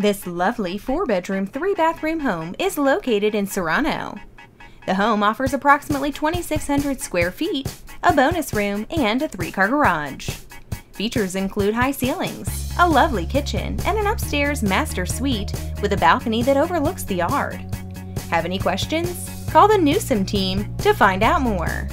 This lovely four bedroom, three bathroom home is located in Serrano. The home offers approximately 2,600 square feet, a bonus room, and a three car garage. Features include high ceilings, a lovely kitchen, and an upstairs master suite with a balcony that overlooks the yard. Have any questions? Call the Newsome team to find out more.